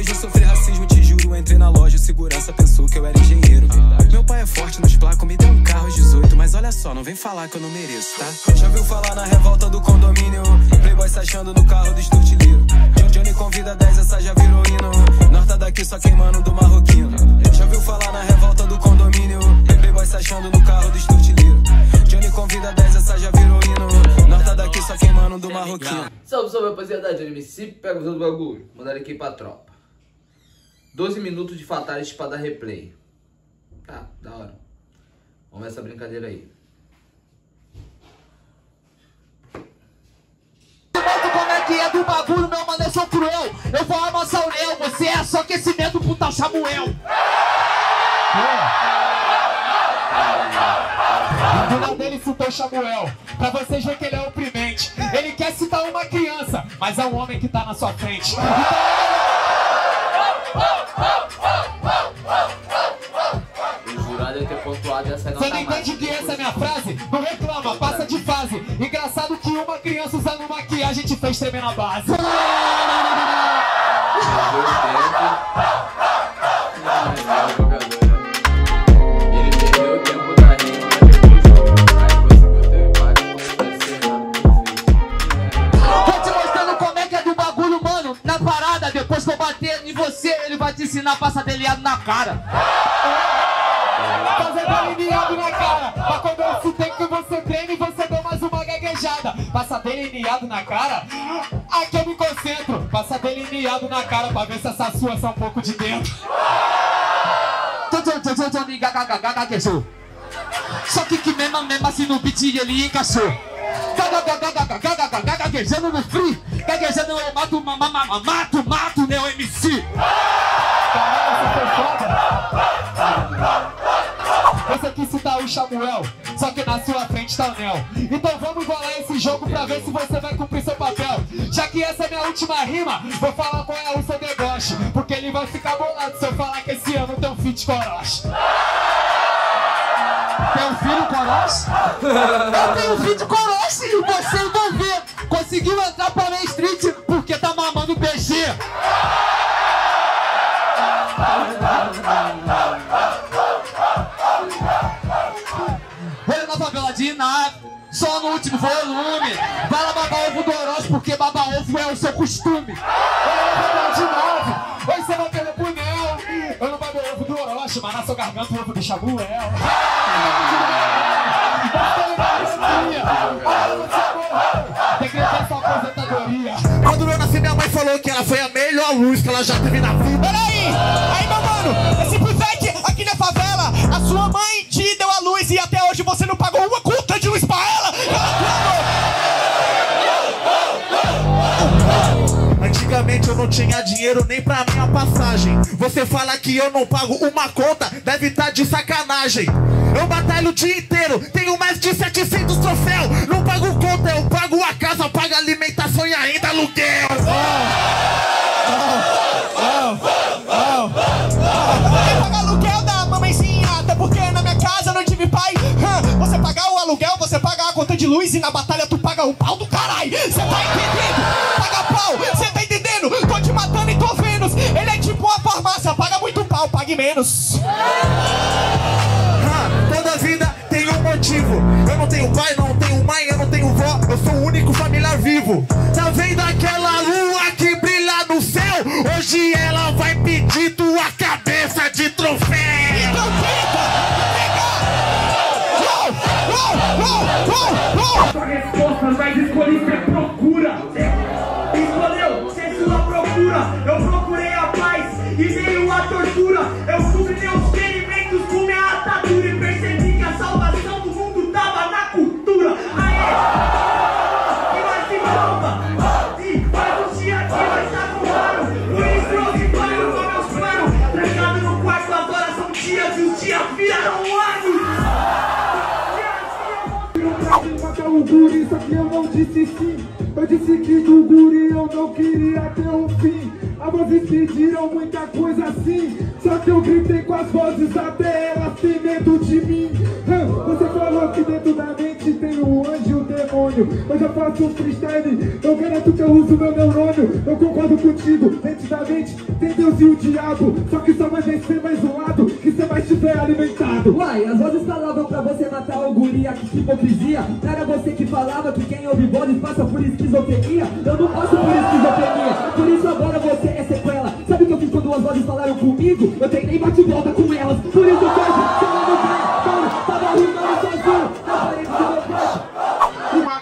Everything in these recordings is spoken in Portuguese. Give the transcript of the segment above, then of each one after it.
planejou sofrer racismo, te juro. Entrei na loja, o segurança pensou que eu era engenheiro. Meu pai é forte nos placos, me deu um carro aos 18. Mas olha só, não vem falar que eu não mereço, tá? Já viu falar na revolta do condomínio? Playboy se achando no carro do esturtilheiro. John Johnny convida 10, essa já virou hino. Tá daqui só queimando do marroquino. Já viu falar na revolta do condomínio? Playboy se achando no carro do esturtilheiro. Johnny convida 10, essa já virou hino. Tá daqui só queimando do marroquino. Salve, salve rapaziada, MC, pega os outros bagulho. Mandar aqui pra tropa. 12 minutos de fatality pra dar replay. Tá, da hora. Vamos ver essa brincadeira aí. Como é que é do bagulho, meu mano, eu sou cruel. Eu vou amassar o leão, você é só aquecimento pro tal Samuel. Do lado dele citou Samuel, pra vocês verem que ele é oprimente. Ele quer citar uma criança, mas é um homem que tá na sua frente. O essa Você não entende que essa é minha frase? Não reclama, passa de fase. Engraçado que uma criança usando maquiagem te fez tremer na base. Tempo da rima, mas depois que Tô te mostrando como é que é do bagulho, mano. Na parada, depois que eu bater em você, ele vai te ensinar a passar deliado na cara. Passar delineado na cara. Aqui eu me concentro. Passar delineado na cara pra ver se essa sua sai um pouco de dentro. Só que que mesmo, mesmo assim no beat ele encaixou. Gaguejando no free, gaguejando eu mato, ma- ma- ma- mato, mato, né, o MC. Esse aqui citar o Samuel, só que na sua frente tá o Nel. Então vamos bolar esse jogo pra ver se você vai cumprir seu papel. Já que essa é minha última rima, vou falar qual é o seu deboche. Porque ele vai ficar bolado se eu falar que esse ano tem um feat coroche. Tem um filho coroche? Eu tenho um vídeo coroche e você vai ver. Conseguiu entrar pra Main Street porque tá mamando PG. Último volume. Vai lá babar ovo do Orochi, porque babar ovo é o seu costume. Olha na favela de nave, hoje você vai perder pro Nel. Eu não babo ovo do Orochi, mas na sua garganta o ovo do. Decretei sua aposentadoria. Quando eu nasci, minha mãe falou que ela foi a melhor luz que ela já teve na vida. Peraí! Aí, meu mano, esse pivete aqui na favela, a sua mãe não tinha dinheiro nem pra minha passagem. Você fala que eu não pago uma conta, deve estar de sacanagem. Eu batalho o dia inteiro, tenho mais de 700 troféus. Não pago conta, eu pago a casa, pago alimentação e ainda aluguel. Quem paga aluguel da mamãezinha, até porque na minha casa eu não tive pai. Você pagar o aluguel, você paga a conta de luz e na batalha tu paga o pau do caralho. Você tá entendendo? Paga pau, você pague menos. Ah, toda vida tem um motivo. Eu não tenho pai, não tenho mãe, eu não tenho vó. Eu sou o único familiar vivo. Tá vendo aquela lua que brilha no céu? Hoje ela vai pedir tua cabeça de troféu. Então uou. Sua resposta, mas escolhi ser procura. Escolheu ser sua procura. Eu procurei a paz e veio disse que do guri eu não queria ter um fim As vozes pediram muita coisa assim Só que eu gritei com as vozes até elas têm medo de mim Você falou que dentro da mente tem um anjo e um demônio neurônio. Eu faço um freestyle, eu garanto que eu uso meu neurônio. Eu concordo contigo, nitidamente, tem Deus e o diabo. Só que só vai vencer mais um lado, que você vai estiver alimentado. Uai, as vozes falavam pra você matar o guri, que que hipocrisia era você que falava que quem ouve vozes passa por esquizofrenia Eu não passo por esquizofrenia, por isso agora você é sequela. Sabe o que eu fiz quando as vozes falaram comigo? Eu treinei bate-volta com elas, por isso hoje, se eu não ganho, tava rimando sozinho,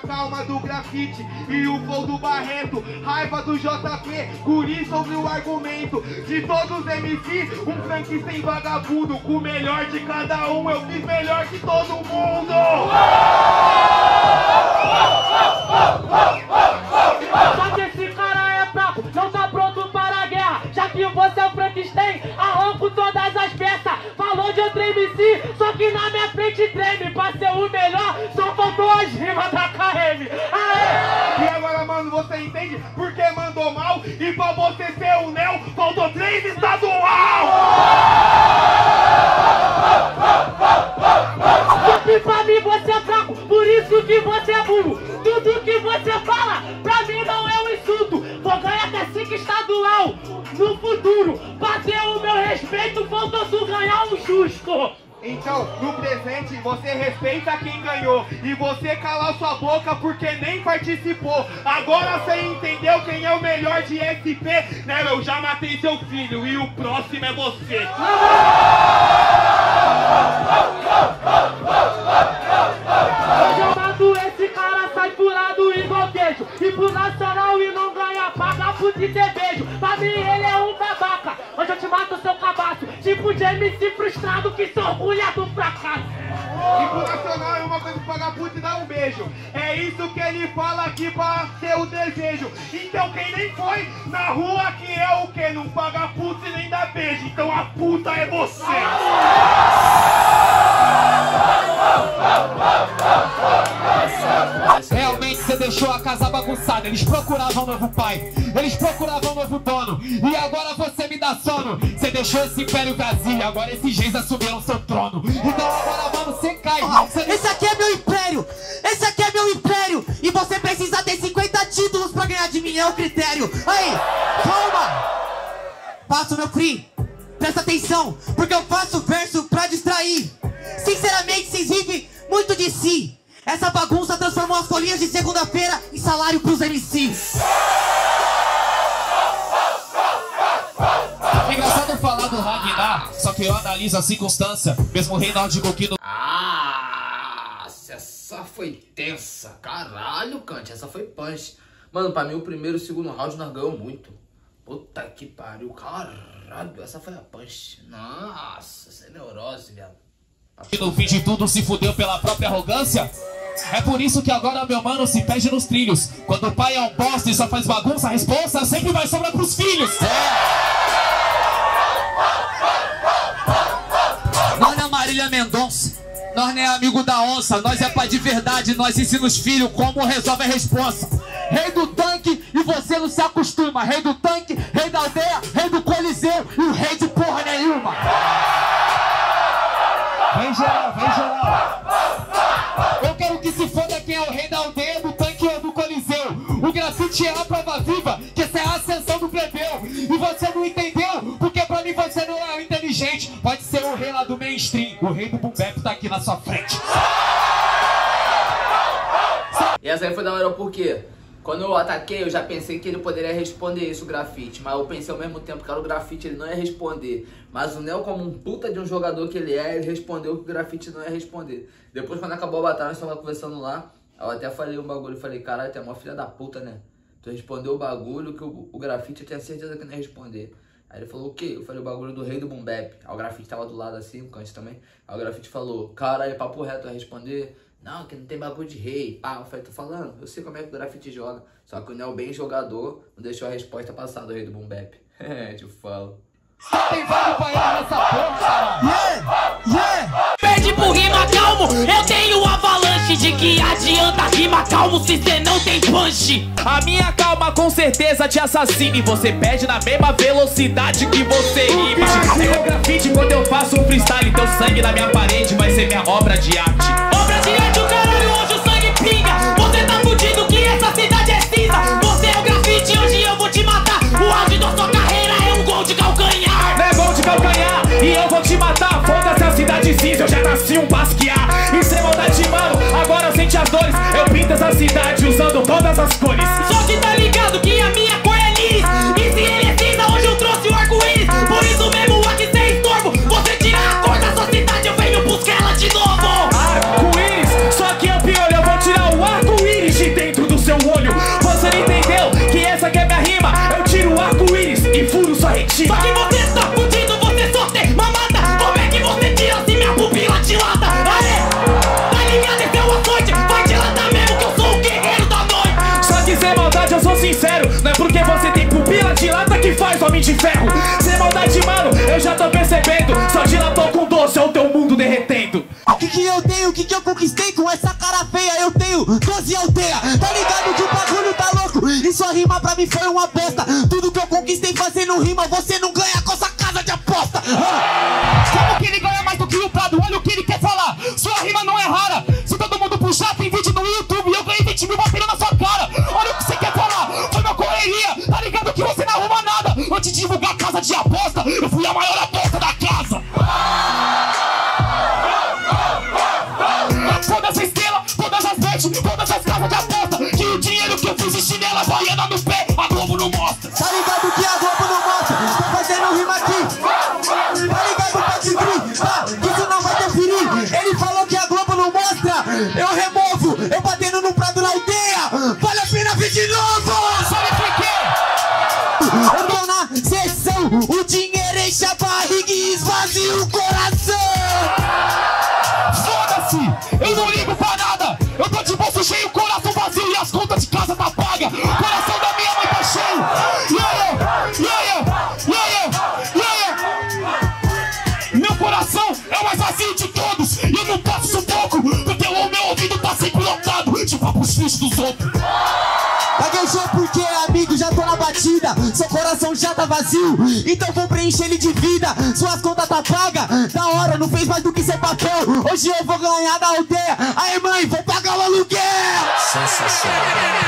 calma do grafite e o flow do Barreto. Raiva do JP, guri sobre o argumento. De todos os MC, um Frankenstein vagabundo. Com o melhor de cada um, eu fiz melhor que todo mundo que na minha frente treme. Pra ser o melhor, só faltou as rimas da KM. Aê! E agora, mano, você entende porque mandou mal E pra você ser o Neo, faltou três estadual No presente, você respeita quem ganhou. E você cala sua boca porque nem participou. Agora você entendeu quem é o melhor de SP Né, eu já matei seu filho e o próximo é você Então a puta é você Realmente você deixou a casa bagunçada. Eles procuravam um novo pai, eles procuravam um novo dono. E agora você me dá sono. Você deixou esse império vazio. Agora esses reis assumiram seu trono. Então agora, mano, você cai. Você Esse aqui é meu império! Esse aqui é meu império! E você precisa ter 50 títulos pra ganhar de mim, é o critério! Aí, calma! Passo meu free! Presta atenção, porque eu faço verso pra distrair! Sinceramente, vocês vivem muito de si! Essa bagunça transformou as folhinhas de segunda-feira em salário pros MCs! É engraçado falar do Ragnar, só que eu analiso a circunstância. Mesmo o rei nórdico que no Ah, essa foi tensa. Caralho, Kant, essa foi punch. Mano, pra mim o primeiro e o segundo round nós ganhamos muito. Puta que pariu, caralho, essa foi a punch. Nossa, essa é neurose, viado. no fim de tudo se fudeu pela própria arrogância. É por isso que agora meu mano se perde nos trilhos. Quando o pai é um bosta e só faz bagunça, a responsa sempre vai sobrar pros filhos. Nós é Marília Mendonça. Nós não é amigo da onça, nós é pai de verdade, nós ensina os filhos como resolve a responsa. Rei do tanque e você não se acostuma. Rei do tanque, Grafite é a prova viva, que essa é a ascensão do plebeu. E você não entendeu, porque pra mim você não é o inteligente. Pode ser o rei lá do mainstream, o rei do boom tá aqui na sua frente. E essa aí foi da hora por quê? Quando eu ataquei, eu já pensei que ele poderia responder isso, o grafite. Mas eu pensei ao mesmo tempo que era o grafite, ele não ia responder. Mas o Neo, como um puta de um jogador que ele é, ele respondeu que o grafite não ia responder. Depois, quando acabou a batalha, nós tava conversando lá. Eu até falei um bagulho, falei, caralho, tu é uma filha da puta, né? Tu respondeu o bagulho que o, o grafite eu tinha certeza que não ia responder. Aí ele falou, o quê? Eu falei o bagulho do rei do boom bap. Aí o grafite tava do lado assim, o Kant também. Aí o grafite falou, caralho, papo reto, vai responder. Não, que não tem bagulho de rei. Pá, eu falei, tô falando, eu sei como é que o grafite joga. Só que o Neo, bem jogador, não deixou a resposta passar do rei do boom bap. É, te falo. Tem vaga pra ele nessa porra. Yeah, yeah. Rima calmo, eu tenho avalanche de que adianta rima calmo se cê não tem punch. A minha calma com certeza te assassina e você perde na mesma velocidade que você rima. Carrega o grafite quando eu faço um freestyle, teu sangue na minha parede vai ser minha obra de arte. Nasci um basquear. E sem maldade, mano, agora sente as dores. Eu pinto essa cidade usando todas as cores. Só que tá ligado que a minha homem de ferro Sem maldade, mano, eu já tô percebendo Só dilatou com doce, é o teu mundo derretendo O que que eu tenho, o que que eu conquistei com essa cara feia? Eu tenho 12 aldeias, tá ligado que o bagulho tá louco? E sua rima pra mim foi uma bosta Tudo que eu conquistei fazendo rima, você não ganha com essa casa de aposta Ah! Divulgar casa de aposta, eu fui a maior aposta O dinheiro enche a barriga e esvazia o coração Foda-se! Eu não ligo pra nada! Eu tô de bolso cheio, coração vazio e as contas de casa tá paga! Coração da minha mãe tá cheio! Yeah, yeah, yeah, yeah. Meu coração é o mais vazio de todos! E eu não passo sufoco, porque o meu ouvido tá sempre lotado de papos dos outros! Batida Seu coração já tá vazio. Então vou preencher ele de vida Suas contas tá paga. Da hora, não fez mais do que seu papel. Hoje eu vou ganhar da aldeia. Aí mãe, vou pagar o aluguel. E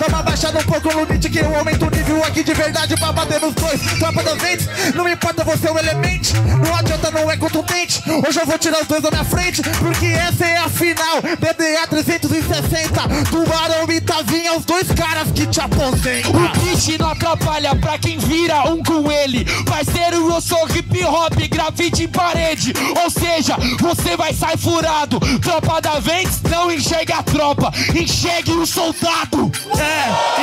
Dá uma baixada um pouco no beat que eu aumento o nível aqui de verdade pra bater nos dois. Tropa das ventes, não importa você é o elemento Não adianta, não é contundente. Hoje eu vou tirar os dois da minha frente Porque essa é a final. DDA 360 Tubarão e Tavinha, os dois caras que te aposentam. O beat não atrapalha pra quem vira um com ele. Parceiro, eu sou hip hop, grafite em parede. Ou seja, você vai sair furado. Tropa da Ventes não enxerga a tropa Enxergue o soldado. É,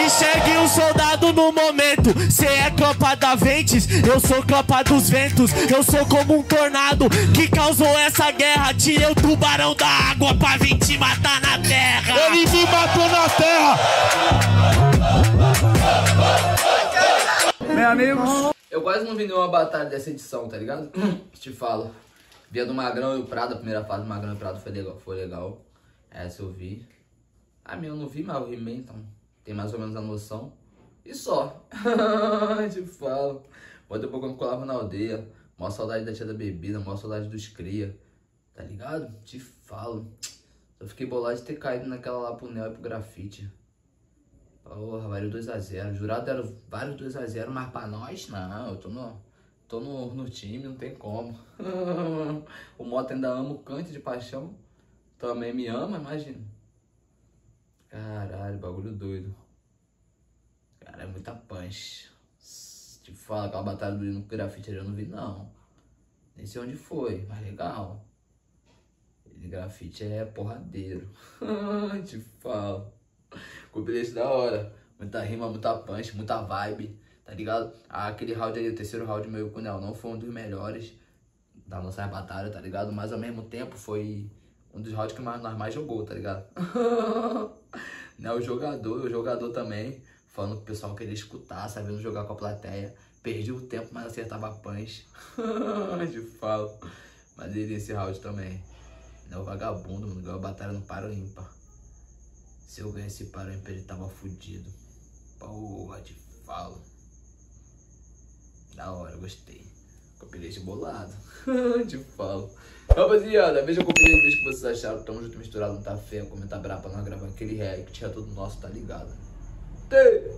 enxergue um soldado no momento. Cê é tropa da Ventes, eu sou tropa dos ventos. Eu sou como um tornado que causou essa guerra. Tirei o tubarão da água pra vir te matar na terra. Ele me matou na terra Eu quase não vi nenhuma batalha dessa edição, tá ligado? Te falo. Via do Magrão e o Prado, a primeira fase do Magrão e o Prado foi legal. Foi legal. Essa eu vi. A minha eu não vi, mas eu rimei, então tem mais ou menos a noção. E só. Te falo. Bom, depois quando colava na aldeia. Mó saudade da tia da bebida, mó saudade dos cria. Tá ligado? Te falo. Eu fiquei bolado de ter caído naquela lá pro Neo e pro grafite. Porra, vários 2x0. Jurado deram vários 2x0, mas pra nós, não. Eu tô no, tô no, no time, não tem como. o Mota ainda ama o cante de paixão. Também me ama, imagina. Caralho, bagulho doido. Cara, é muita punch. Te falo, aquela batalha do no grafite ali eu não vi, não. Nem sei onde foi, mas legal. Ele grafite é porradeiro. Te falo. Copilete da hora. Muita rima, muita punch, muita vibe. Tá ligado? Ah, aquele round ali, o terceiro round meu com o Nel, não foi um dos melhores da nossa batalha, tá ligado? Mas ao mesmo tempo foi um dos rounds que nós mais jogou, tá ligado? né, o jogador, o jogador também, falando que o pessoal queria escutar, sabendo jogar com a plateia. Perdi o tempo, mas acertava punch. De falo. Mas ele esse round também. Né, o vagabundo, mano, ganhou a batalha no paro. Se eu ganhasse paro ímpar, ele tava fudido. Porra, de falo. Da hora, gostei. Copilete bolado. de falo. Rapaziada, veja o copilete, veja o que vocês acharam. Tamo junto misturado, não tá feio. Comentar brabo pra nós gravar aquele react. Tinha tudo nosso, tá ligado? Tê.